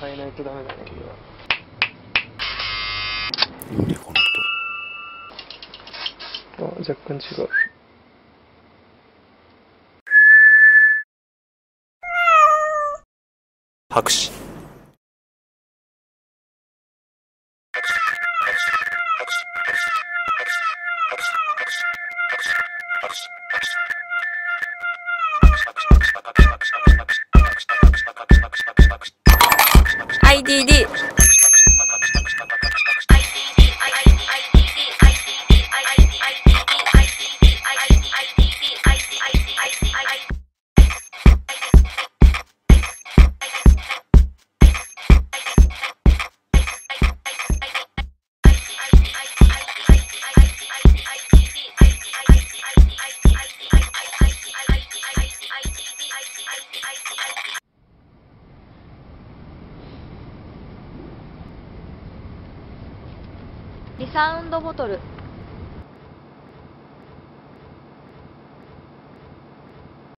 変えないとダメだねこのれはあ若干違う。人拍手 IDD リサウンドボトル。